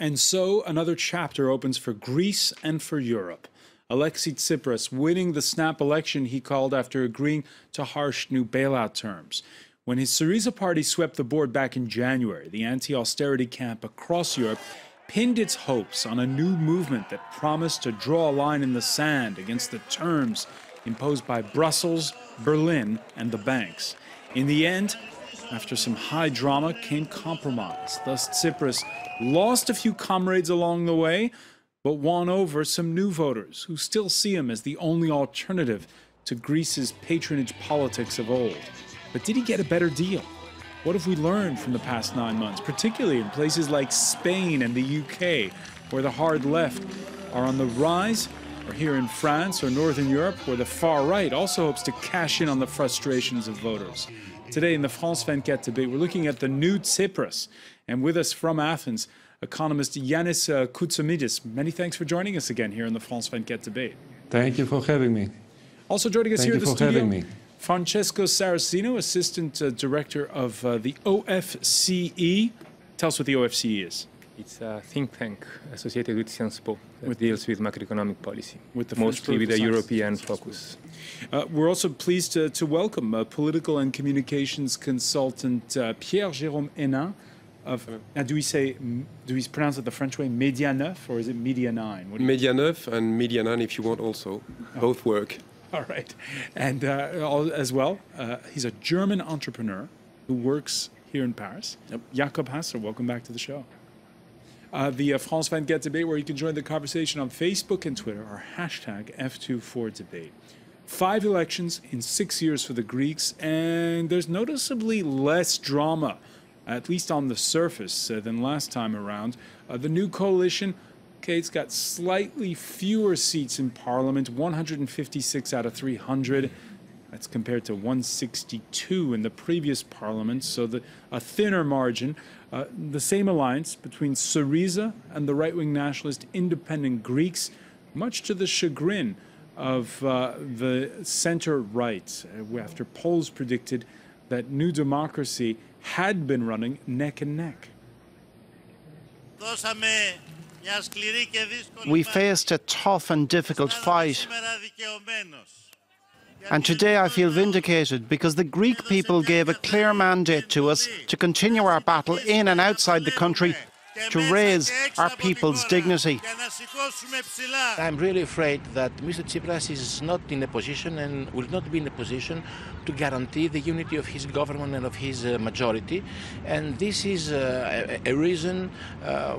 And so another chapter opens for Greece and for Europe. Alexis Tsipras winning the snap election he called after agreeing to harsh new bailout terms. When his Syriza party swept the board back in January, the anti austerity camp across Europe pinned its hopes on a new movement that promised to draw a line in the sand against the terms imposed by Brussels, Berlin, and the banks. In the end, after some high drama came compromise. Thus, Tsipras lost a few comrades along the way, but won over some new voters who still see him as the only alternative to Greece's patronage politics of old. But did he get a better deal? What have we learned from the past nine months, particularly in places like Spain and the UK, where the hard left are on the rise, or here in France or Northern Europe, where the far right also hopes to cash in on the frustrations of voters? Today in the France 24 debate, we're looking at the new Tsipras. And with us from Athens, economist Yanis uh, Koutsomitis. Many thanks for joining us again here in the France 24 debate. Thank you for having me. Also joining us Thank here in the studio. Francesco Saraceno, Assistant uh, Director of uh, the OFCE. Tell us what the OFCE is. It's a think tank associated with Sciences Po that With- deals with macroeconomic policy, With the mostly with a European focus. Uh, we're also pleased to, to welcome uh, political and communications consultant uh, Pierre Jérôme Hénin. Of, now, do we say, do we pronounce it the French way, Media Neuf, or is it Media Nine? What Media 9 and Media 9 if you want also. Both work. All right. And uh, all, as well, uh, he's a German entrepreneur who works here in Paris. Jakob Hasser, welcome back to the show. Uh, the uh, France 24 debate, where you can join the conversation on Facebook and Twitter, our hashtag F24debate. Five elections in six years for the Greeks, and there's noticeably less drama, at least on the surface, uh, than last time around. Uh, the new coalition, okay, it's got slightly fewer seats in parliament, 156 out of 300. That's compared to 162 in the previous parliament, so the, a thinner margin. Uh, the same alliance between Syriza and the right wing nationalist independent Greeks, much to the chagrin of uh, the center right, uh, after polls predicted that New Democracy had been running neck and neck. We faced a tough and difficult fight. And today I feel vindicated because the Greek people gave a clear mandate to us to continue our battle in and outside the country to raise our people's dignity. I'm really afraid that Mr. Tsipras is not in a position and will not be in a position to guarantee the unity of his government and of his uh, majority. And this is uh, a, a, reason. Uh,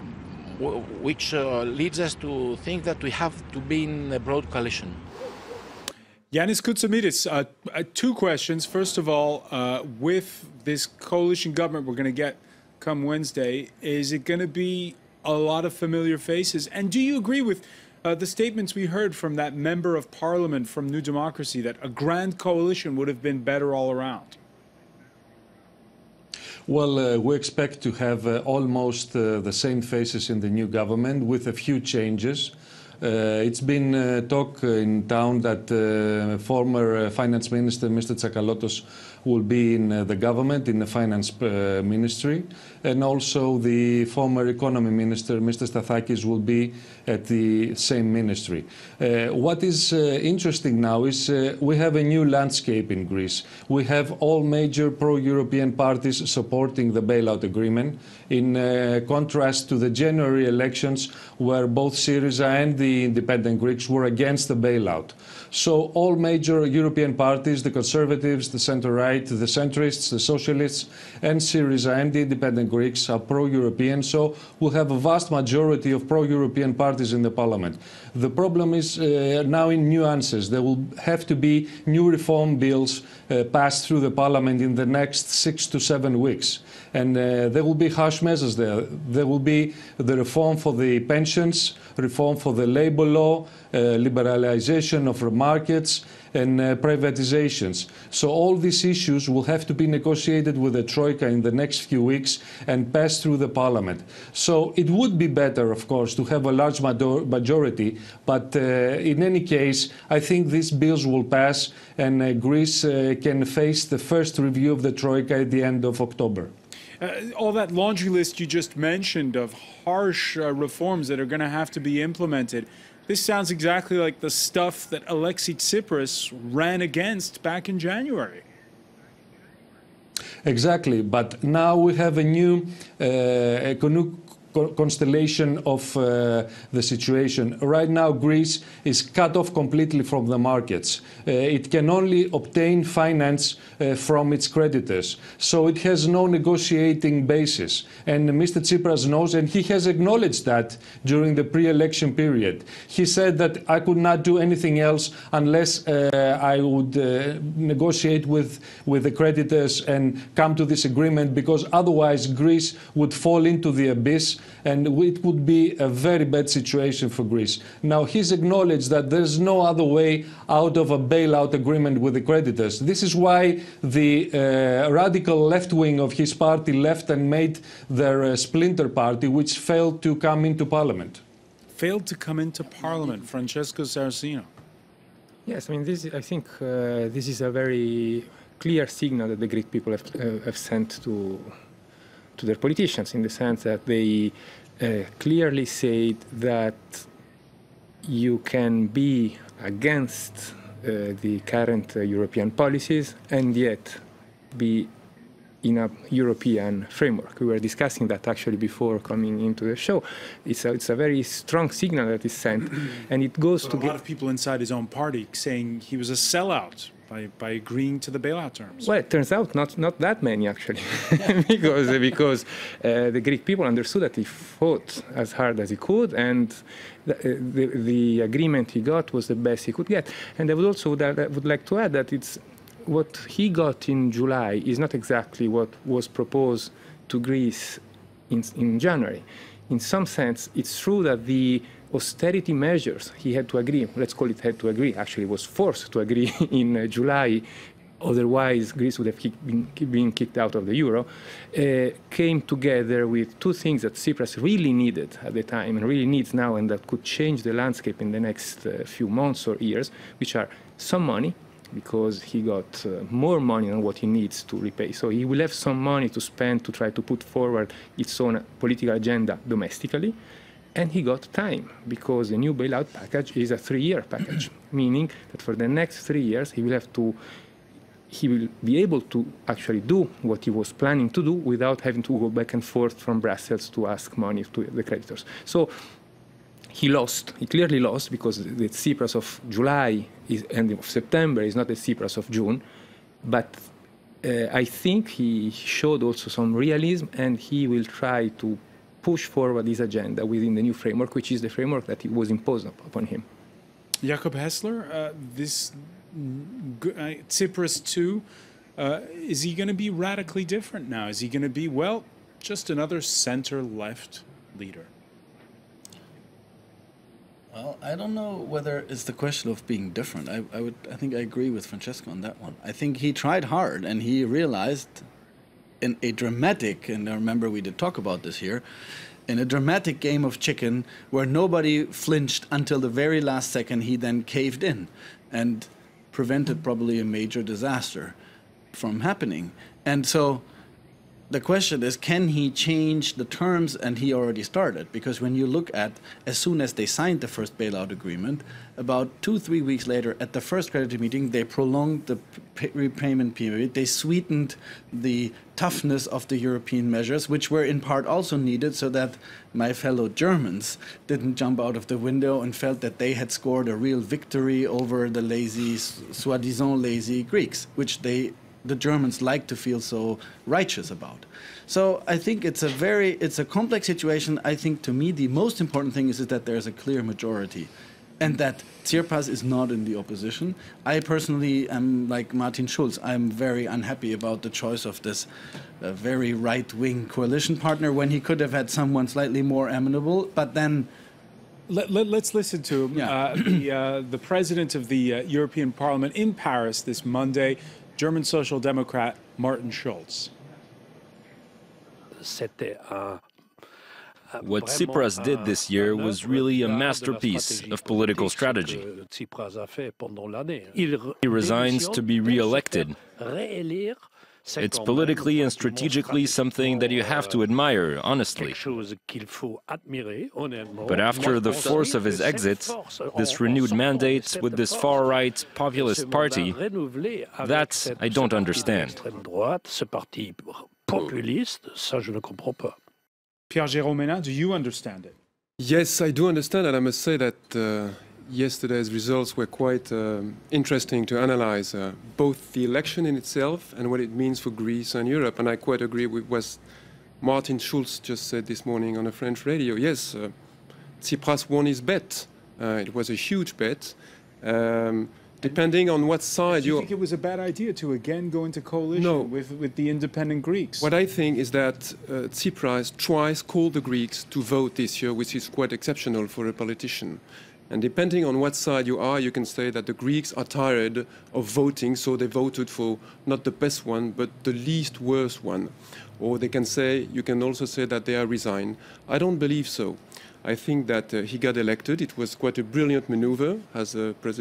which uh, leads us to think that we have to be in a broad coalition. Yanis Koutsomitis, uh, uh, two questions. First of all, uh, with this coalition government we're going to get come Wednesday, is it going to be a lot of familiar faces? And do you agree with uh, the statements we heard from that member of parliament from New Democracy that a grand coalition would have been better all around? Well, uh, we expect to have uh, almost uh, the same faces in the new government with a few changes. Uh, it's been uh, talk in town that uh, former uh, finance minister Mr. Tsakalotos will be in uh, the government in the finance uh, ministry, and also the former economy minister Mr. Stathakis will be at the same ministry. Uh, what is uh, interesting now is uh, we have a new landscape in Greece. We have all major pro-European parties supporting the bailout agreement, in uh, contrast to the January elections where both Syriza and the independent Greeks were against the bailout. So all major European parties, the Conservatives, the centre-right, the centrists, the Socialists, and Syriza and the independent Greeks are pro-European. So we'll have a vast majority of pro-European parties in the parliament. The problem is uh, now in nuances. There will have to be new reform bills uh, passed through the parliament in the next six to seven weeks. And uh, there will be harsh measures there. There will be the reform for the pensions, reform for the labor law, uh, liberalization of markets, and uh, privatizations. So all these issues will have to be negotiated with the Troika in the next few weeks and passed through the parliament. So it would be better, of course, to have a large major- majority, but uh, in any case, I think these bills will pass and uh, Greece uh, can face the first review of the Troika at the end of October. Uh, all that laundry list you just mentioned of harsh uh, reforms that are going to have to be implemented. This sounds exactly like the stuff that Alexis Tsipras ran against back in January. Exactly, but now we have a new uh, economic constellation of uh, the situation. Right now, Greece is cut off completely from the markets. Uh, it can only obtain finance uh, from its creditors. So it has no negotiating basis. And Mr. Tsipras knows, and he has acknowledged that during the pre-election period. He said that I could not do anything else unless uh, I would uh, negotiate with, with the creditors and come to this agreement because otherwise Greece would fall into the abyss and it would be a very bad situation for Greece. Now, he's acknowledged that there's no other way out of a bailout agreement with the creditors. This is why the uh, radical left wing of his party left and made their uh, splinter party, which failed to come into parliament. Failed to come into parliament, Francesco Saraceno. Yes, I mean, this, I think uh, this is a very clear signal that the Greek people have, uh, have sent to to their politicians in the sense that they uh, clearly said that you can be against uh, the current uh, European policies and yet be in a European framework. We were discussing that actually before coming into the show. It's a, it's a very strong signal that is sent, and it goes but to a lot of people inside his own party saying he was a sellout by, by agreeing to the bailout terms. Well, it turns out not, not that many actually, because because uh, the Greek people understood that he fought as hard as he could, and the, uh, the, the, agreement he got was the best he could get. And I would also I would like to add that it's what he got in July is not exactly what was proposed to Greece in, in January. In some sense, it's true that the austerity measures he had to agree, let's call it had to agree, actually was forced to agree in uh, July, otherwise Greece would have kick, been, been, kicked out of the euro, uh, came together with two things that Tsipras really needed at the time and really needs now and that could change the landscape in the next uh, few months or years, which are some money, because he got uh, more money than what he needs to repay. So he will have some money to spend to try to put forward its own political agenda domestically. And he got time because the new bailout package is a three-year package, meaning that for the next three years he will have to he will be able to actually do what he was planning to do without having to go back and forth from Brussels to ask money to the creditors. So he lost. He clearly lost because the Tsipras of July is, and of September is not the Tsipras of June. But uh, I think he showed also some realism, and he will try to push forward his agenda within the new framework, which is the framework that was imposed upon him. Jakob Hessler, uh, this uh, Tsipras too, uh, is he going to be radically different now? Is he going to be, well, just another center left leader? Well, I don't know whether it's the question of being different. I, I would, I think I agree with Francesco on that one. I think he tried hard and he realized in a dramatic, and I remember we did talk about this here, in a dramatic game of chicken where nobody flinched until the very last second, he then caved in and prevented probably a major disaster from happening. And so the question is can he change the terms and he already started? Because when you look at as soon as they signed the first bailout agreement about two three weeks later at the first creditor meeting they prolonged the repayment period. They sweetened the toughness of the european measures which were in part also needed so that my fellow germans didn't jump out of the window and felt that they had scored a real victory over the lazy soi-disant lazy greeks which they the Germans like to feel so righteous about. So I think it's a very it's a complex situation. I think to me the most important thing is, is that there's a clear majority, and that Tsipras is not in the opposition. I personally am like Martin Schulz. I'm very unhappy about the choice of this uh, very right-wing coalition partner when he could have had someone slightly more amenable. But then. Let, us let, listen to him. Yeah. Uh, the, uh, the president of the uh, European Parliament in Paris this Monday German Social Democrat Martin Schulz. What Tsipras did this year was really a masterpiece of political strategy. He resigns to be re-elected. It's politically and strategically something that you have to admire, honestly. But after the force of his exit, this renewed mandate with this far right populist party, that I don't understand. Pierre Jérôme do you understand it? Yes, I do understand, and I must say that uh, yesterday's results were quite um, interesting to analyze uh, both the election in itself and what it means for Greece and Europe. And I quite agree with what Martin Schulz just said this morning on a French radio. Yes, uh, Tsipras won his bet. Uh, it was a huge bet. Um, depending on what side Do you think it was a bad idea to again go into coalition No. with, with the independent Greeks? What I think is that uh, Tsipras twice called the Greeks to vote this year, which is quite exceptional for a politician. And depending on what side you are, you can say that the Greeks are tired of voting, so they voted for not the best one, but the least worst one. Or they can say, you can also say that they are resigned. I don't believe so. I think that uh, he got elected. It was quite a brilliant maneuver, as uh, uh,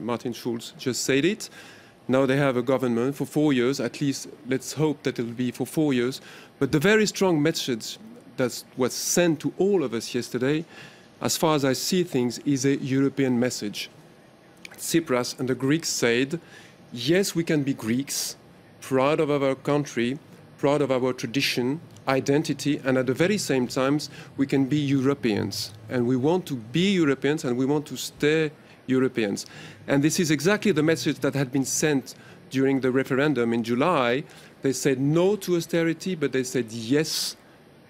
Martin Schulz just said it. Now they have a government for four years, at least let's hope that it'll be for four years. But the very strong message that was sent to all of us yesterday, as far as I see things, is a European message. Tsipras and the Greeks said, yes, we can be Greeks, proud of our country, proud of our tradition, identity, and at the very same times, we can be Europeans. And we want to be Europeans and we want to stay Europeans. And this is exactly the message that had been sent during the referendum in July. They said no to austerity, but they said yes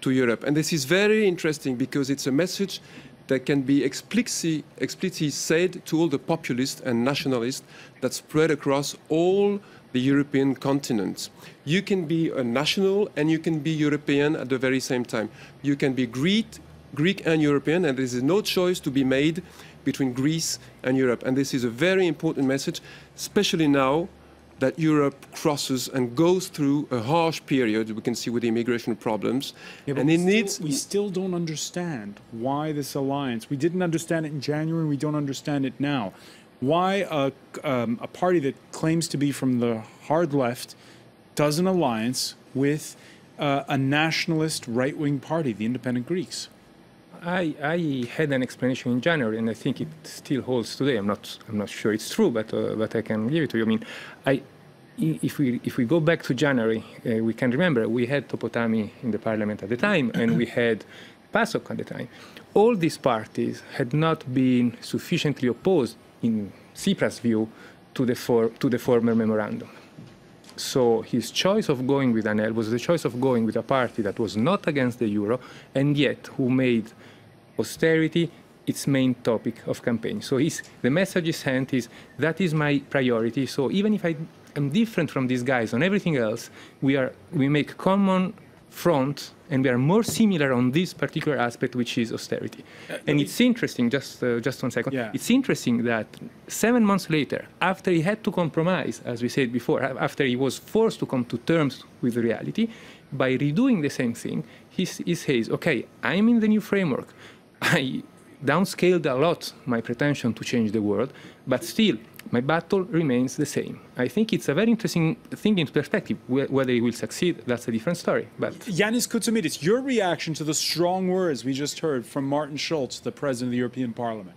to Europe. And this is very interesting because it's a message that can be explicitly, explicitly said to all the populists and nationalists that spread across all the European continent. You can be a national and you can be European at the very same time. You can be Greek, Greek and European, and there is no choice to be made between Greece and Europe. And this is a very important message, especially now that Europe crosses and goes through a harsh period, we can see with the immigration problems. Yeah, and we it still- needs we still don't understand why this alliance. We didn't understand it in January. We don't understand it now. Why a, um, a party that claims to be from the hard left does an alliance with uh, a nationalist right-wing party, the Independent Greeks? I, I had an explanation in January, and I think it still holds today. I'm not I'm not sure it's true, but uh, but I can give it to you. I mean, I if we if we go back to January, uh, we can remember we had To Potami in the parliament at the time, and we had PASOK at the time. All these parties had not been sufficiently opposed, in Tsipras' view, to the for, to the former memorandum. So his choice of going with Anel was the choice of going with a party that was not against the euro and yet who made austerity its main topic of campaign. So his, the message he sent is that is my priority. So even if I am different from these guys on everything else, we are we make common front and we are more similar on this particular aspect, which is austerity. and it's interesting. Just uh, just one second. Yeah. It's interesting that seven months later, after he had to compromise, as we said before, after he was forced to come to terms with reality, by redoing the same thing, he, he says, okay, I'm in the new framework. I downscaled a lot my pretension to change the world, but still, my battle remains the same. I think it's a very interesting thing in perspective. Whether he will succeed, that's a different story. But Yanis Koutsomitis, your reaction to the strong words we just heard from Martin Schulz, the President of the European Parliament?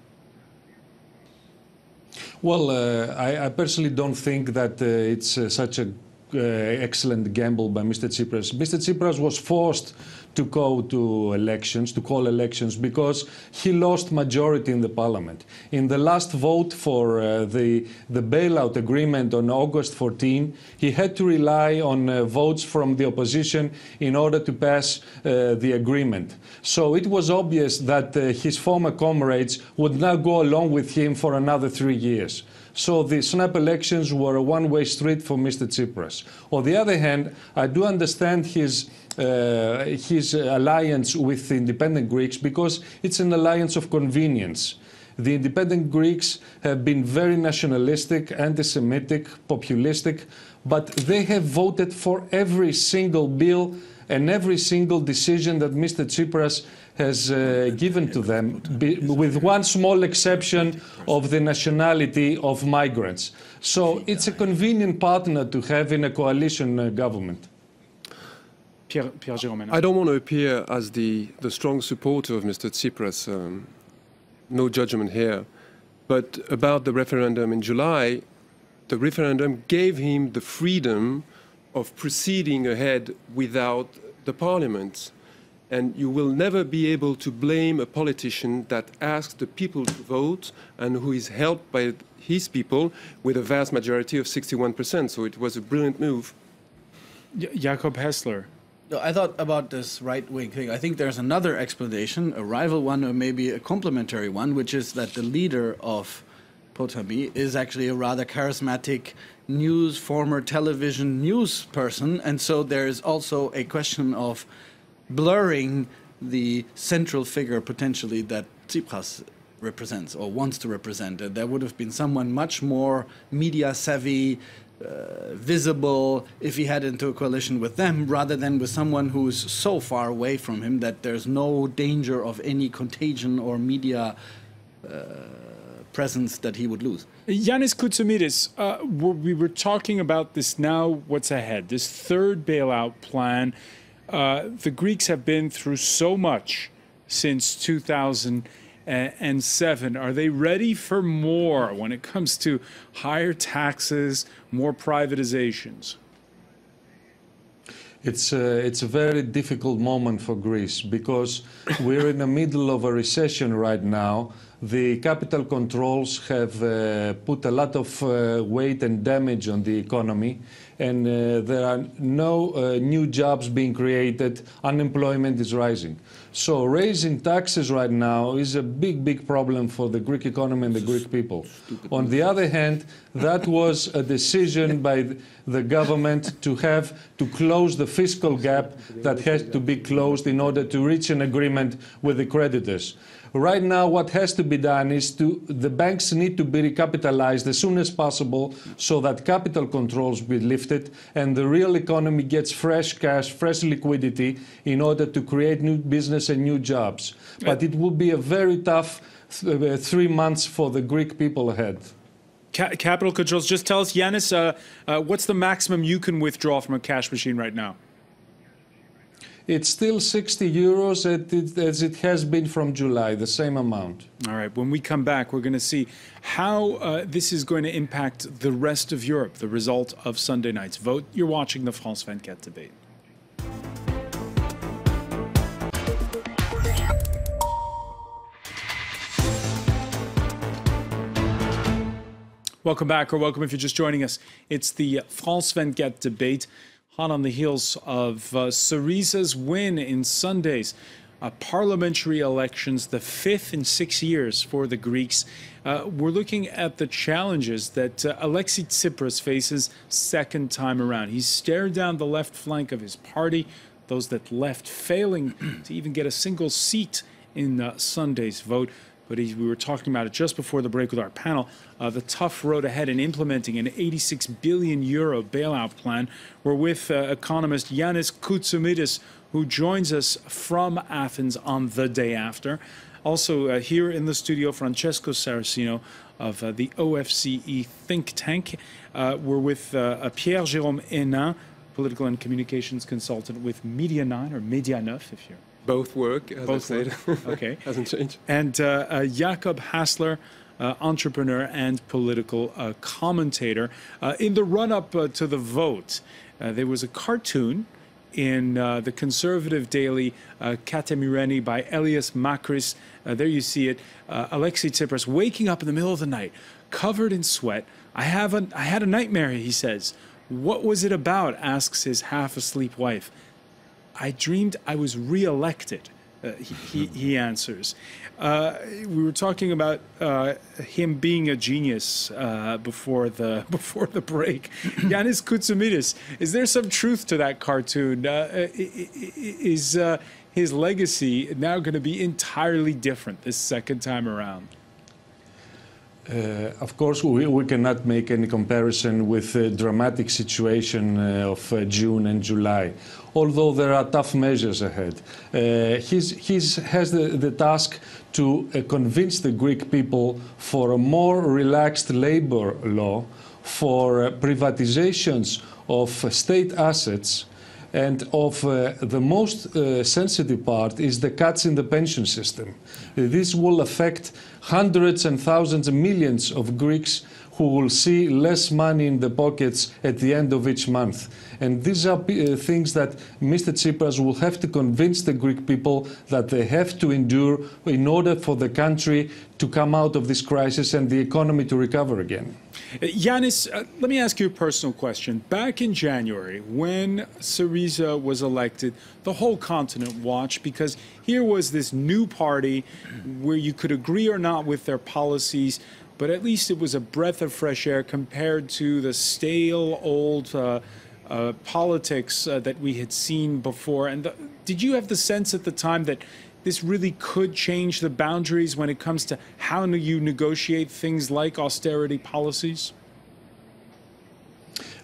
Well, uh, I, I personally don't think that uh, it's uh, such an uh, excellent gamble by Mr. Tsipras. Mr. Tsipras was forced to go to elections, to call elections, because he lost majority in the parliament. In the last vote for uh, the, the bailout agreement on August 14, he had to rely on uh, votes from the opposition in order to pass uh, the agreement. So it was obvious that uh, his former comrades would not go along with him for another three years. So the snap elections were a one-way street for Mr. Tsipras. On the other hand, I do understand his uh, his alliance with the independent Greeks because it's an alliance of convenience. The independent Greeks have been very nationalistic, anti-Semitic, populistic, but they have voted for every single bill and every single decision that Mr. Tsipras has uh, given to them, be, with one small exception of the nationality of migrants. So it's a convenient partner to have in a coalition uh, government. Pierre, Pierre I don't want to appear as the, the strong supporter of Mr. Tsipras. Um, no judgment here. But about the referendum in July, the referendum gave him the freedom of proceeding ahead without the parliament. And you will never be able to blame a politician that asks the people to vote and who is helped by his people with a vast majority of 61%. So it was a brilliant move. Jakob Hessler. I thought about this right wing thing. I think there's another explanation, a rival one or maybe a complementary one, which is that the leader of Potami is actually a rather charismatic news, former television news person. And so there's also a question of blurring the central figure potentially that Tsipras represents or wants to represent. Uh, there would have been someone much more media savvy, uh, visible if he had into a coalition with them rather than with someone who's so far away from him that there's no danger of any contagion or media uh, presence that he would lose. Yanis Koutsomitis, uh, we were talking about this now, what's ahead, this third bailout plan. Uh, the Greeks have been through so much since 2007. Are they ready for more when it comes to higher taxes, more privatizations? It's a, it's a very difficult moment for Greece because we're in the middle of a recession right now. The capital controls have uh, put a lot of uh, weight and damage on the economy, and uh, there are no uh, new jobs being created. Unemployment is rising. So raising taxes right now is a big, big problem for the Greek economy and the Greek people. On the other hand, that was a decision by the government to have to close the fiscal gap that has to be closed in order to reach an agreement with the creditors. Right now, what has to be done is to the banks need to be recapitalized as soon as possible so that capital controls be lifted and the real economy gets fresh cash, fresh liquidity in order to create new business and new jobs. But it will be a very tough th uh, three months for the Greek people ahead. Ca capital controls. Just tell us, Yanis, uh, uh, what's the maximum you can withdraw from a cash machine right now? It's still 60 euros as it has been from July, the same amount. All right. When we come back, we're going to see how uh, this is going to impact the rest of Europe, the result of Sunday night's vote. You're watching the France 24 debate. Welcome back, or welcome if you're just joining us. It's the France 24 debate hot on the heels of uh, Syriza's win in Sunday's uh, parliamentary elections, the fifth in six years for the Greeks. Uh, we're looking at the challenges that uh, Alexis Tsipras faces second time around. He's stared down the left flank of his party, those that left failing to even get a single seat in uh, Sunday's vote but we were talking about it just before the break with our panel. Uh, the tough road ahead in implementing an 86 billion euro bailout plan. We're with uh, economist Yanis Koutsomitis, who joins us from Athens on the day after. Also uh, here in the studio, Francesco Saraceno of uh, the OFCE think tank. Uh, we're with uh, Pierre Jérôme Hénin, political and communications consultant with Media 9 or Media 9 if you're both work, as Both I said. okay. Hasn't changed. And uh, uh, Jakob Hassler, uh, entrepreneur and political uh, commentator. Uh, in the run up uh, to the vote, there was a cartoon in the conservative daily uh, Kathimerini by Elias Makris. there you see it. Alexis Tsipras waking up in the middle of the night, covered in sweat. I, have a, I had a nightmare, he says. What was it about? asks his half asleep wife. I dreamed I was reelected. Uh, he, he, he, answers. Uh, we were talking about uh, him being a genius uh, before the before the break. Yanis Koutsomitis, is there some truth to that cartoon? Uh, is uh, his legacy now going to be entirely different this second time around? Uh, of course, we, we, cannot make any comparison with the dramatic situation uh, of uh, June and July, although there are tough measures ahead. Uh, he's, he's has the, the task to uh, convince the Greek people for a more relaxed labor law, for uh, privatizations of state assets, and of uh, the most uh, sensitive part is the cuts in the pension system. This will affect hundreds and thousands and millions of Greeks who will see less money in the pockets at the end of each month. And these are uh, things that Mr. Tsipras will have to convince the Greek people that they have to endure in order for the country to come out of this crisis and the economy to recover again. Uh, Yanis, uh, let me ask you a personal question. Back in January, when Syriza was elected, the whole continent watched because here was this new party where you could agree or not with their policies, but at least it was a breath of fresh air compared to the stale old uh, uh, politics uh, that we had seen before. And the, did you have the sense at the time that this really could change the boundaries when it comes to how you negotiate things like austerity policies?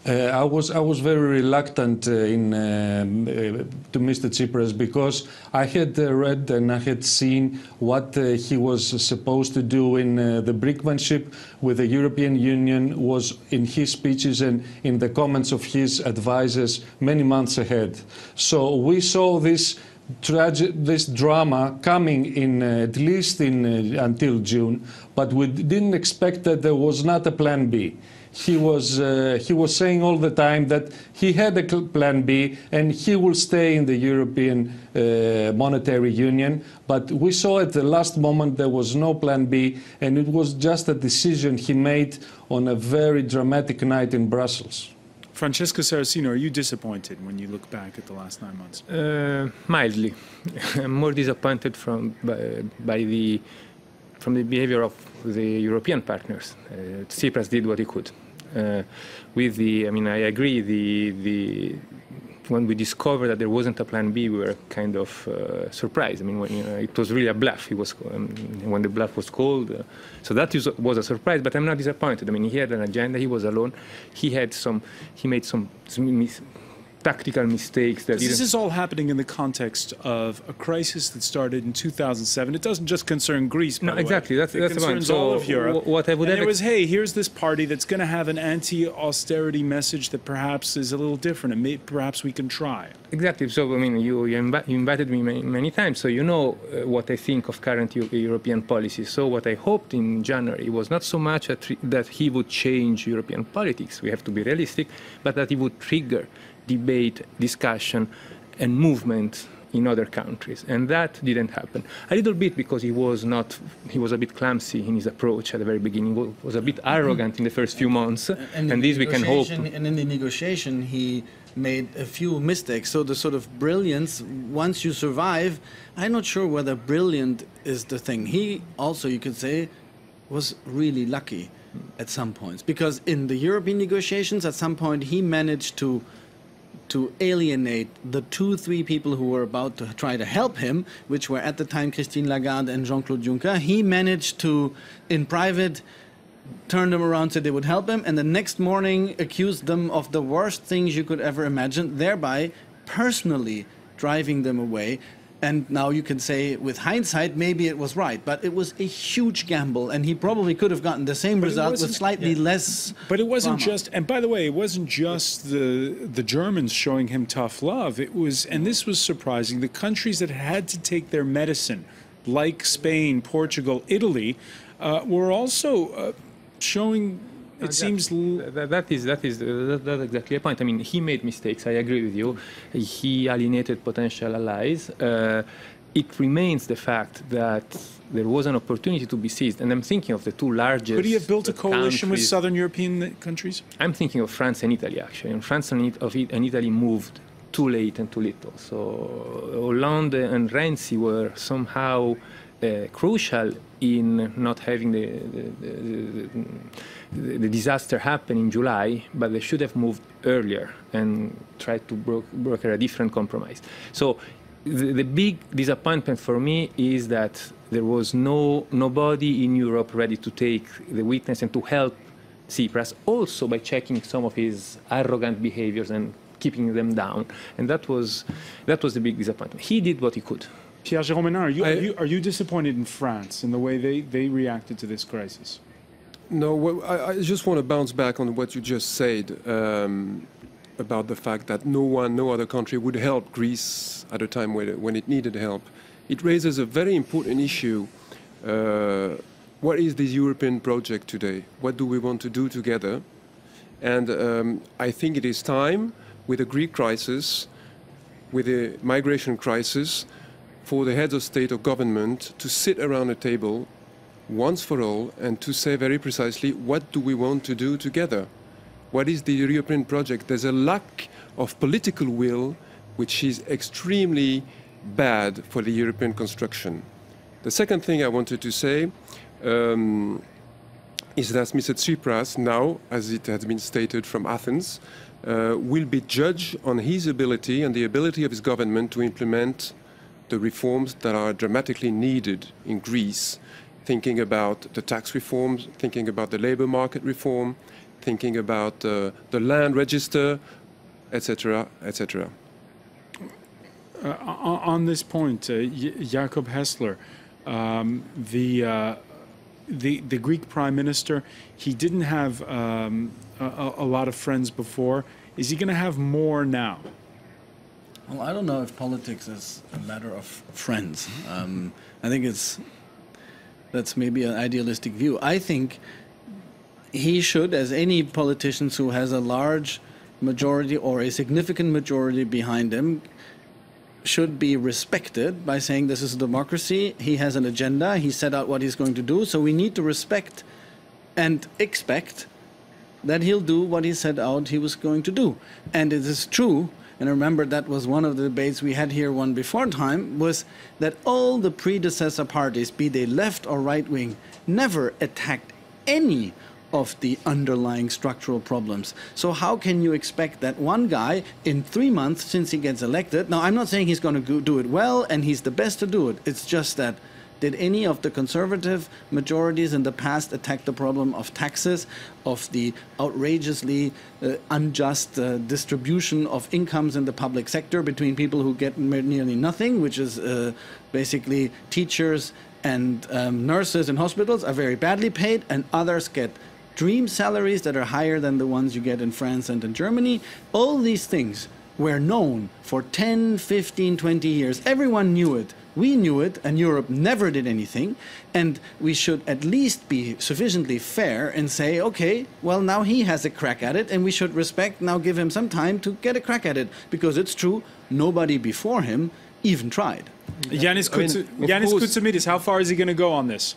Uh, I was I was very reluctant uh, in uh, uh to Mr. Tsipras because I had read and I had seen what he was supposed to do in the brinkmanship with the European Union was in his speeches and in the comments of his advisors many months ahead. So we saw this this drama coming in uh, at least in uh, until June, but we didn't expect that there was not a plan B he was uh, he was saying all the time that he had a plan B and he will stay in the European uh, monetary union. But we saw at the last moment there was no plan B, and it was just a decision he made on a very dramatic night in Brussels. Francesco Saraceno, are you disappointed when you look back at the last nine months? Uh, mildly, I'm more disappointed from by, by, the from the behavior of the European partners. Uh, Tsipras did what he could. Uh, with the, I mean, I agree, the, the, when we discovered that there wasn't a plan B, we were kind of uh, surprised. I mean, when, you know, it was really a bluff. It was um, when the bluff was called. Uh, so that was a surprise. But I'm not disappointed. I mean, he had an agenda. He was alone. He had some. He made some tactical mistakes that this is all happening in the context of a crisis that started in 2007 it doesn't just concern greece no exactly way. that's it that's concerns so all of europe. what i would and it was hey here's this party that's going to have an anti-austerity message that perhaps is a little different and may, perhaps we can try. Exactly. So i mean you you, you invited me many, many, times. So you know uh, what i think of current U- european policies. So what i hoped in january was not so much that he would change european politics we have to be realistic but that he would trigger debate, discussion, and movement in other countries. And that didn't happen. A little bit because he was not, he was a bit clumsy in his approach at the very beginning, he was a bit arrogant in the first few months. And, and this we can hope. And in the negotiation, he made a few mistakes. So the sort of brilliance, once you survive, I'm not sure whether brilliant is the thing. He also, you could say, was really lucky at some points. Because in the European negotiations, at some point, he managed to to alienate the two, three people who were about to try to help him, which were at the time Christine Lagarde and Jean Claude Juncker. He managed to, in private, turn them around so they would help him, and the next morning accused them of the worst things you could ever imagine, thereby personally driving them away. And now you can say, with hindsight, maybe it was right, but it was a huge gamble, and he probably could have gotten the same but result with slightly yeah. less. But it wasn't drama. just, and by the way, it wasn't just the the Germans showing him tough love. It was, and this was surprising, the countries that had to take their medicine, like Spain, Portugal, Italy, uh, were also uh, showing it seems that, that is that is that, that's exactly a point. I mean, he made mistakes. I agree with you. He alienated potential allies. Uh, it remains the fact that there was an opportunity to be seized, and I'm thinking of the two largest. Could he have built a coalition with southern European countries? I'm thinking of France and Italy actually, and France and, and Italy moved too late and too little. So Hollande and Renzi were somehow uh, crucial in not having the, the, the, the, disaster happen in July, but they should have moved earlier and tried to bro- broker a different compromise. So the, the big disappointment for me is that there was no nobody in Europe ready to take the witness and to help Tsipras, also by checking some of his arrogant behaviors and keeping them down. And that was that was the big disappointment. He did what he could. Pierre Jérôme Hénin, are you, I- are you are you disappointed in France in the way they, they reacted to this crisis? No, well, I, I just want to bounce back on what you just said um, about the fact that no one, no other country would help Greece at a time when it, when it needed help. It raises a very important issue. Uh, what is this European project today? What do we want to do together? And um, I think it is time, with the Greek crisis, with the migration crisis, for the heads of state or government to sit around a table once for all and to say very precisely what do we want to do together? What is the European project? There's a lack of political will which is extremely bad for the European construction. The second thing I wanted to say um, is that Mr. Tsipras now, as it has been stated from Athens, uh, will be judged on his ability and the ability of his government to implement the reforms that are dramatically needed in Greece, thinking about the tax reforms, thinking about the labor market reform, thinking about uh, the land register, etc., etc. Uh, on, this point, uh, Jakob Hessler, um, the, uh, the the Greek Prime Minister, he didn't have um, a, a lot of friends before. Is he going to have more now? Well, I don't know if politics is a matter of friends. Um, I think it's that's maybe an idealistic view. I think he should, as any politician who has a large majority or a significant majority behind him, should be respected by saying this is a democracy. He has an agenda. He set out what he's going to do. So we need to respect and expect that he'll do what he set out he was going to do. And it is true, and I remember that was one of the debates we had here one before time, was that all the predecessor parties, be they left or right wing, never attacked any of the underlying structural problems. So how can you expect that one guy in three months since he gets elected? Now I'm not saying he's going to do it well and he's the best to do it. It's just that did any of the conservative majorities in the past attack the problem of taxes, of the outrageously uh, unjust uh, distribution of incomes in the public sector between people who get nearly nothing, which is uh, basically teachers and um, nurses in hospitals are very badly paid, and others get dream salaries that are higher than the ones you get in France and in Germany. All these things were known for 10, 15, 20 years. Everyone knew it. We knew it, and Europe never did anything. And we should at least be sufficiently fair and say, okay, well, now he has a crack at it, and we should respect, now give him some time to get a crack at it. Because it's true, nobody before him even tried. Yanis, I mean, Kouts- of Yanis how far is he going to go on this?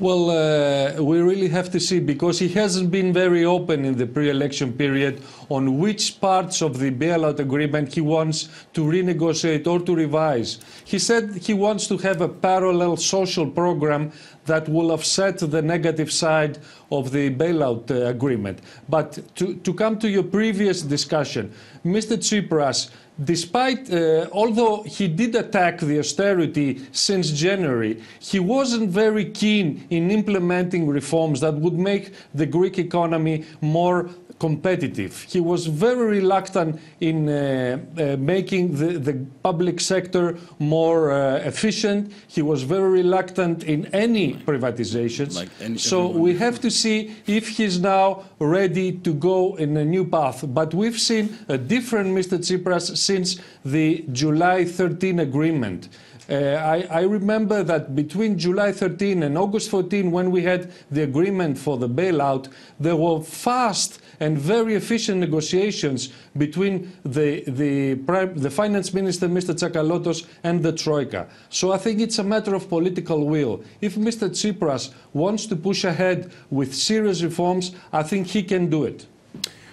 Well, uh, we really have to see because he hasn't been very open in the pre-election period on which parts of the bailout agreement he wants to renegotiate or to revise. He said he wants to have a parallel social program that will offset the negative side of the bailout uh, agreement. But to, to come to your previous discussion, Mr. Tsipras, despite, uh, although he did attack the austerity since January, he wasn't very keen in implementing reforms that would make the Greek economy more competitive. He was very reluctant in uh, uh, making the, the public sector more uh, efficient. He was very reluctant in any privatizations. Like any- so everyone. we have to see if he's now ready to go in a new path. But we've seen a different Mr. Tsipras since the July 13 agreement. Uh, I, I remember that between July 13 and August 14, when we had the agreement for the bailout, there were fast and very efficient negotiations between the, the, the finance minister, Mr. Tsakalotos, and the Troika. So I think it's a matter of political will. If Mr. Tsipras wants to push ahead with serious reforms, I think he can do it.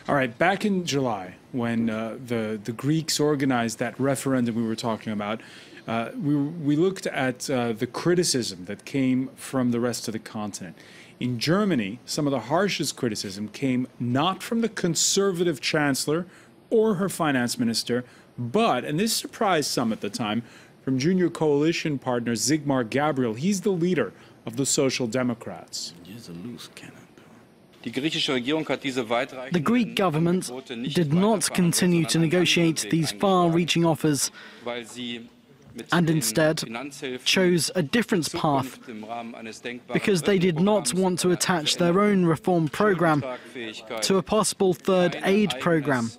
All right, back in July, when uh, the the Greeks organized that referendum we were talking about, uh, we we looked at uh, the criticism that came from the rest of the continent. In Germany, some of the harshest criticism came not from the conservative chancellor or her finance minister, But, and this surprised some at the time, from junior coalition partner Sigmar Gabriel, he's the leader of the Social Democrats. He's a loose cannon. The Greek government did not continue to negotiate these far reaching offers and instead chose a different path because they did not want to attach their own reform program to a possible third aid program.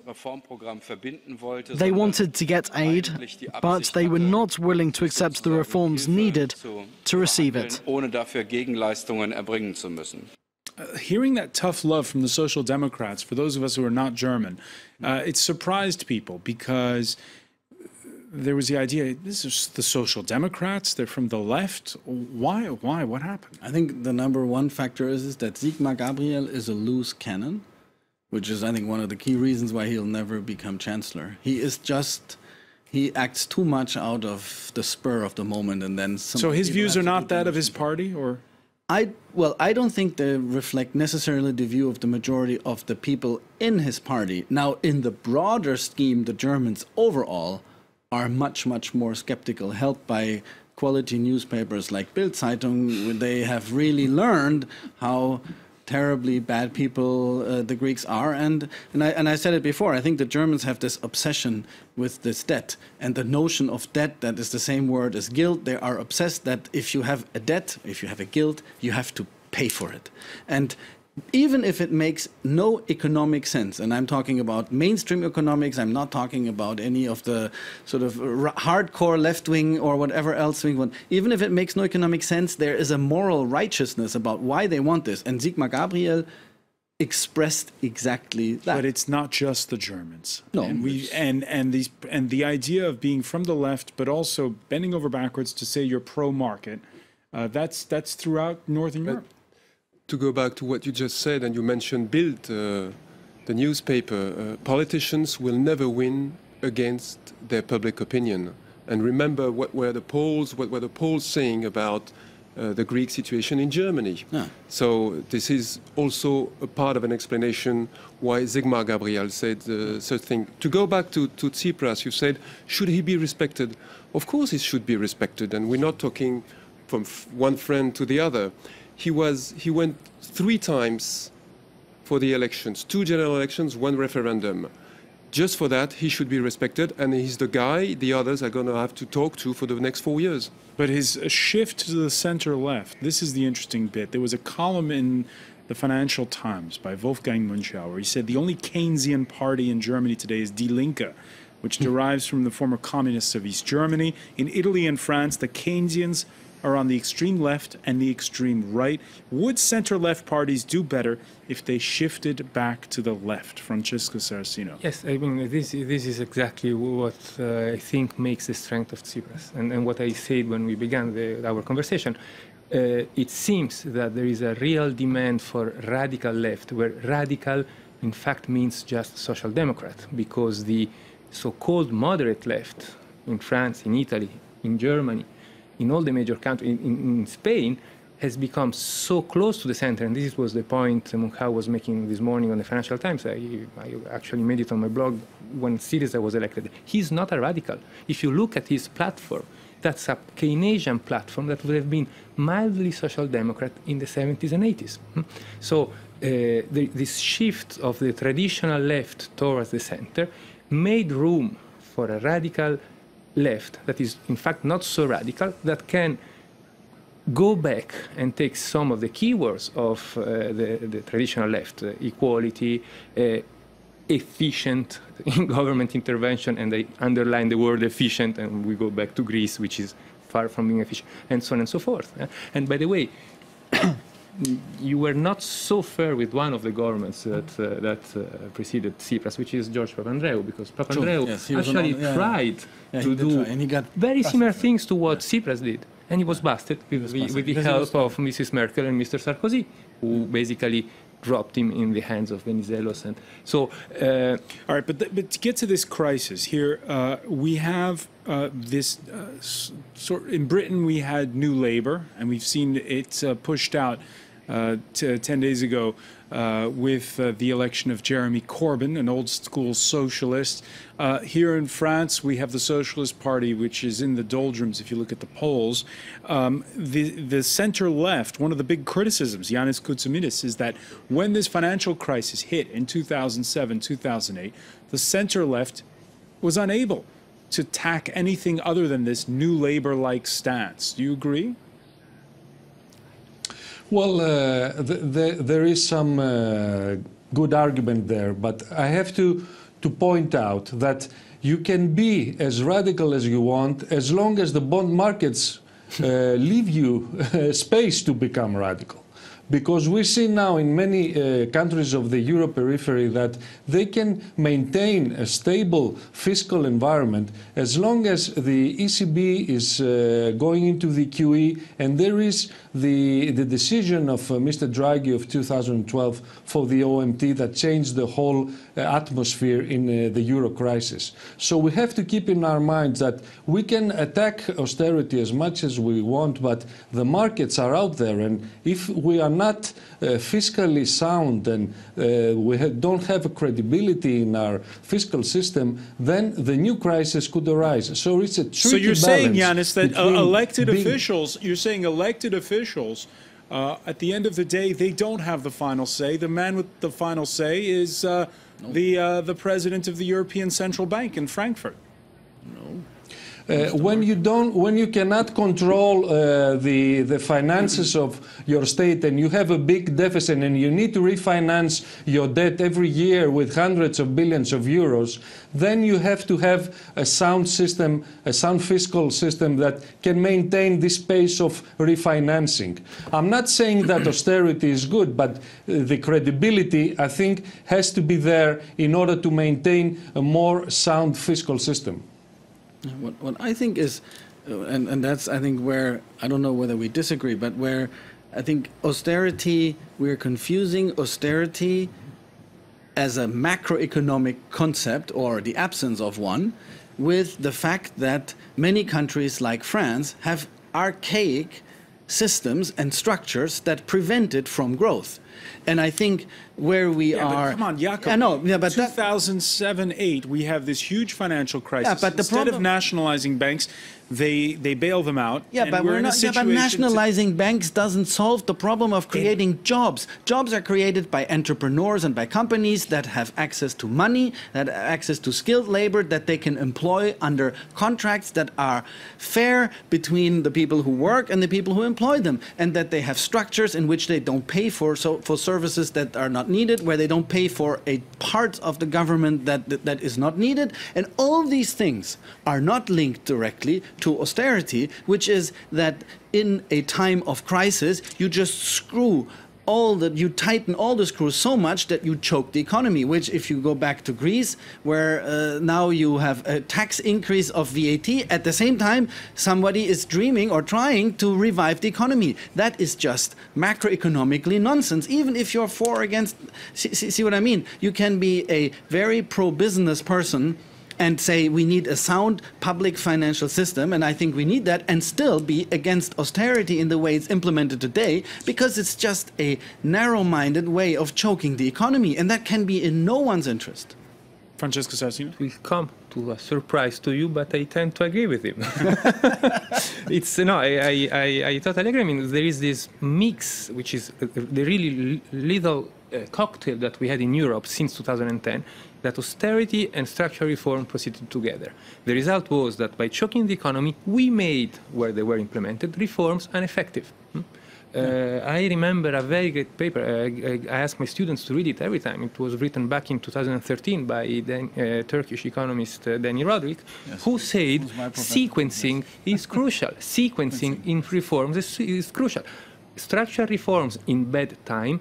They wanted to get aid, but they were not willing to accept the reforms needed to receive it. Uh, hearing that tough love from the Social Democrats, for those of us who are not German, uh, it surprised people because there was the idea this is the Social Democrats, they're from the left. Why? Why? What happened? I think the number one factor is, is that Sigmar Gabriel is a loose cannon, which is, I think, one of the key reasons why he'll never become chancellor. He is just. He acts too much out of the spur of the moment, and then. So his views are not that of his party, or I well, I don't think they reflect necessarily the view of the majority of the people in his party. Now, in the broader scheme, the Germans overall are much, much more skeptical, helped by quality newspapers like Bild Zeitung. They have really learned how terribly bad people uh, the Greeks are. And, and, I, and I said it before, I think the Germans have this obsession with this debt and the notion of debt that is the same word as guilt. They are obsessed that if you have a debt, if you have a guilt, you have to pay for it. And even if it makes no economic sense, and I'm talking about mainstream economics, I'm not talking about any of the sort of hardcore left wing or whatever else wing want, even if it makes no economic sense, there is a moral righteousness about why they want this. And Sigmar Gabriel expressed exactly that. But it's not just the Germans. No, and we and and these and the idea of being from the left, but also bending over backwards to say you're pro-market. Uh, that's that's throughout Northern Europe to go back to what you just said, and you mentioned Bild, uh, the newspaper, uh, politicians will never win against their public opinion. And remember what were the polls, what were the polls saying about uh, the Greek situation in Germany. Yeah. So this is also a part of an explanation why Sigmar Gabriel said uh, such thing. To go back to, to Tsipras, you said, should he be respected? Of course he should be respected, and we're not talking from one friend to the other he was he went three times for the elections, two general elections, one referendum. Just for that, he should be respected, and he's the guy the others are going to have to talk to for the next four years. But his shift to the center left, this is the interesting bit. There was a column in the Financial Times by Wolfgang Munchauer. He said the only Keynesian party in Germany today is Die Linke, which derives from the former communists of East Germany. In Italy and France, the Keynesians are on the extreme left and the extreme right. Would center left parties do better if they shifted back to the left? Francesco Saraceno. Yes, I mean, this, this is exactly what uh, I think makes the strength of Tsipras and, and what I said when we began the, our conversation. Uh, it seems that there is a real demand for radical left, where radical, in fact, means just social democrat, because the so called moderate left in France, in Italy, in Germany, in all the major countries, in, in, in, Spain, has become so close to the center. And this was the point Munchau was making this morning on the Financial Times. I, I actually made it on my blog when Syriza was elected. He's not a radical. If you look at his platform, that's a Keynesian platform that would have been mildly social democrat in the 70s and 80s. Hmm? So uh, the, this shift of the traditional left towards the center made room for a radical left that is in fact not so radical that can go back and take some of the keywords of uh, the, the, traditional left uh, equality uh, efficient government intervention and they underline the word efficient and we go back to greece which is far from being efficient and so on and so forth and by the way you were not so fair with one of the governments that uh, that uh, preceded Tsipras, which is George Papandreou, because Papandreou yes, actually yeah, tried yeah, to do and he got very similar things to what Tsipras did, and he was busted with, the, with the help of Mrs. Merkel and Mr. Sarkozy, who basically dropped him in the hands of Venizelos. And so, uh, all right, but th- but to get to this crisis here, uh, we have uh, this uh, sort in Britain. We had New Labour, and we've seen it uh, pushed out uh, 10 days ago uh, with uh, the election of Jeremy Corbyn, an old school socialist. Uh, here in France, we have the Socialist Party, which is in the doldrums if you look at the polls. Um, the, the center left, one of the big criticisms, Yannis Koutsomitis, is that when this financial crisis hit in 2007, 2008, the center left was unable to tack anything other than this new labor like stance. Do you agree? Well, uh, there is some uh, good argument there, but I have to, to point out that you can be as radical as you want as long as the bond markets uh, leave you space to become radical because we see now in many uh, countries of the euro periphery that they can maintain a stable fiscal environment as long as the ECB is uh, going into the QE and there is the, the decision of uh, Mr. Draghi of 2012 for the OMT that changed the whole uh, atmosphere in uh, the euro crisis. So we have to keep in our minds that we can attack austerity as much as we want, but the markets are out there and if we are not uh, fiscally sound and uh, we ha don't have a credibility in our fiscal system, then the new crisis could arise. So it's a tricky So you're saying, Yannis, that uh, elected officials, you're saying elected officials, uh, at the end of the day, they don't have the final say. The man with the final say is uh, no. the uh, the president of the European Central Bank in Frankfurt. No. Uh, when you don't, when you cannot control uh, the the finances of your state and you have a big deficit and you need to refinance your debt every year with hundreds of billions of euros, then you have to have a sound system, a sound fiscal system that can maintain this pace of refinancing. I'm not saying that austerity is good, but uh, the credibility, I think, has to be there in order to maintain a more sound fiscal system. What, what I think is, uh, and, and that's I think where I don't know whether we disagree, but where I think austerity we're confusing austerity as a macroeconomic concept or the absence of one with the fact that many countries like France have archaic systems and structures that prevent it from growth. And I think where we yeah, are. come on, Jakob. I know, yeah, but 2007 8, we have this huge financial crisis. Yeah, but the Instead problem, of nationalizing banks, they they bail them out. Yeah, but we're, we're not. Yeah, but nationalizing banks doesn't solve the problem of creating it, jobs. Jobs are created by entrepreneurs and by companies that have access to money, that have access to skilled labor that they can employ under contracts that are fair between the people who work and the people who employ them, and that they have structures in which they don't pay for so for services that are not needed, where they don't pay for a part of the government that, that, that is not needed. And all these things are not linked directly to austerity, which is that in a time of crisis, you just screw all that you tighten all the screws so much that you choke the economy which if you go back to greece where uh, now you have a tax increase of vat at the same time somebody is dreaming or trying to revive the economy. That is just macroeconomically nonsense. Even if you're for or against see, see, see what i mean? You can be a very pro business person and say we need a sound public financial system, and I think we need that, and still be against austerity in the way it's implemented today, because it's just a narrow minded way of choking the economy, and that can be in no one's interest. Francesco Saraceno? We come to a surprise to you, but I tend to agree with him. it's no, I, I, I, totally agree. I mean, there is this mix, which is the really little uh, cocktail that we had in Europe since 2010, that austerity and structural reform proceeded together. The result was that by choking the economy, we made, where they were implemented, reforms ineffective. Hmm? Uh, I remember a very great paper. Uh, I asked my students to read it every time. It was written back in 2013 by the uh, Turkish economist uh, Dani Rodrik, yes. who said sequencing is crucial. Sequencing in reforms is, is crucial. Structural reforms in bad time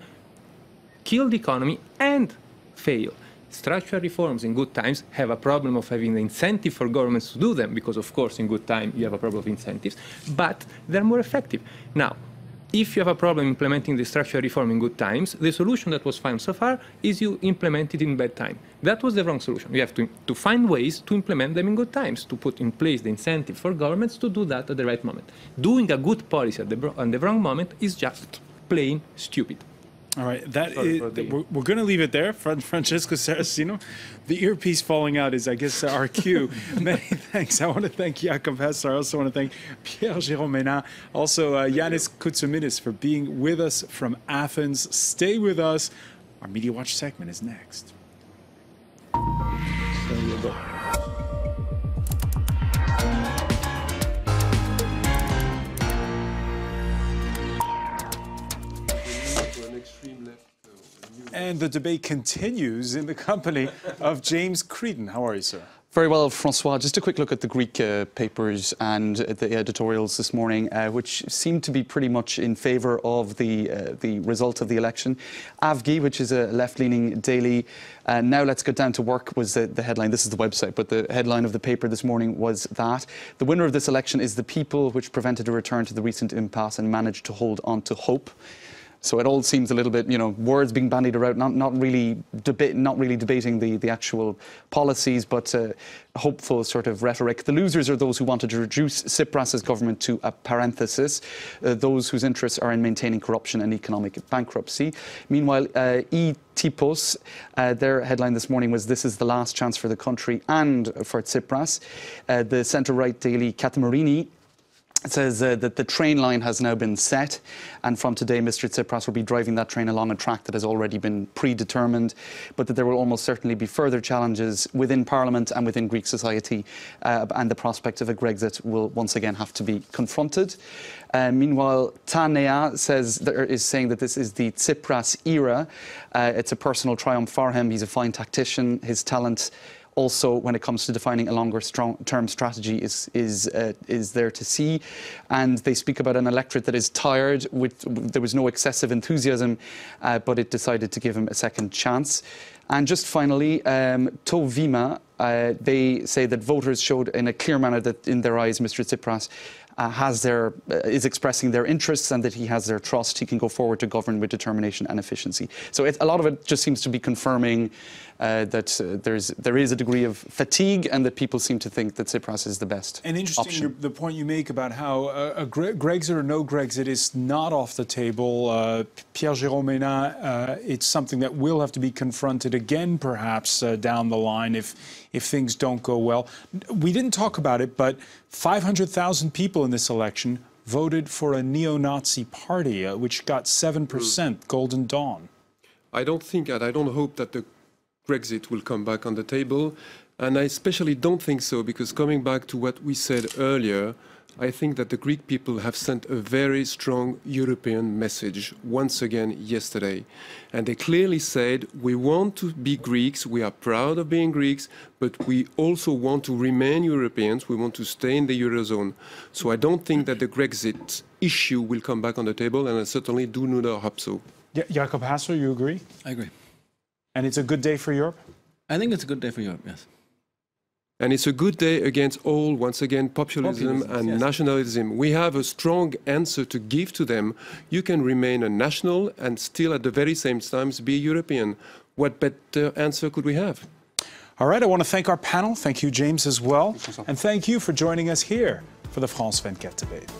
kill the economy and fail structural reforms in good times have a problem of having the incentive for governments to do them, because of course in good time you have a problem of incentives, but they're more effective. Now, if you have a problem implementing the structural reform in good times, the solution that was found so far is you implement it in bad time. That was the wrong solution. You have to, to find ways to implement them in good times, to put in place the incentive for governments to do that at the right moment. Doing a good policy at the, at the wrong moment is just plain stupid. All right, that Sorry is, the- we're, we're going to leave it there. Fran- Francesco Saraceno, the earpiece falling out is, I guess, our cue. Many thanks. I want to thank Jakob Hessler. I also want to thank Pierre Jérôme Ménard, also uh, Yannis Koutsomitis for being with us from Athens. Stay with us. Our Media Watch segment is next. And the debate continues in the company of James Creedon. How are you, sir? Very well, Francois. Just a quick look at the Greek uh, papers and the editorials this morning, uh, which seem to be pretty much in favour of the uh, the result of the election. Avgi, which is a left-leaning daily, uh, now let's get down to work was the, the headline. This is the website, but the headline of the paper this morning was that the winner of this election is the people which prevented a return to the recent impasse and managed to hold on to hope. So it all seems a little bit, you know, words being bandied around, not, not really debate, not really debating the, the actual policies, but uh, hopeful sort of rhetoric. The losers are those who wanted to reduce Tsipras's government to a parenthesis, uh, those whose interests are in maintaining corruption and economic bankruptcy. Meanwhile, uh, E. Tipos, uh, their headline this morning was This is the last chance for the country and for Tsipras. Uh, the centre right daily Kathimerini it says uh, that the train line has now been set, and from today, Mr. Tsipras will be driving that train along a track that has already been predetermined, but that there will almost certainly be further challenges within Parliament and within Greek society, uh, and the prospect of a Grexit will once again have to be confronted. Uh, meanwhile, Ta Nea says there is saying that this is the Tsipras era. Uh, it's a personal triumph for him. He's a fine tactician. His talent also when it comes to defining a longer strong term strategy is is uh, is there to see and they speak about an electorate that is tired with there was no excessive enthusiasm uh, but it decided to give him a second chance and just finally um, To Vima uh, they say that voters showed in a clear manner that in their eyes Mr Tsipras uh, has their uh, is expressing their interests and that he has their trust. He can go forward to govern with determination and efficiency. So it, a lot of it just seems to be confirming uh, that uh, there's there is a degree of fatigue and that people seem to think that Tsipras is the best. And interesting option. your, the point you make about how uh, a Gre- Grexit or no Grexit is not off the table. Uh, Pierre Jérôme Ménard, uh, it's something that will have to be confronted again, perhaps uh, down the line if if things don't go well. We didn't talk about it, but 500,000 people in this election voted for a neo-Nazi party, uh, which got seven percent. Golden Dawn. I don't think and I don't hope that the Grexit will come back on the table. And I especially don't think so because coming back to what we said earlier, I think that the Greek people have sent a very strong European message once again yesterday. And they clearly said, we want to be Greeks, we are proud of being Greeks, but we also want to remain Europeans, we want to stay in the Eurozone. So I don't think that the Grexit issue will come back on the table, and I certainly do not hope so. Ja- Jakob Hasser, you agree? I agree. And it's a good day for Europe? I think it's a good day for Europe, yes. And it's a good day against all, once again, populism Populism, and yes. nationalism. We have a strong answer to give to them. You can remain a national and still at the very same time be European. What better answer could we have? All right, I want to thank our panel. Thank you, James, as well. And thank you for joining us here for the France 24 debate.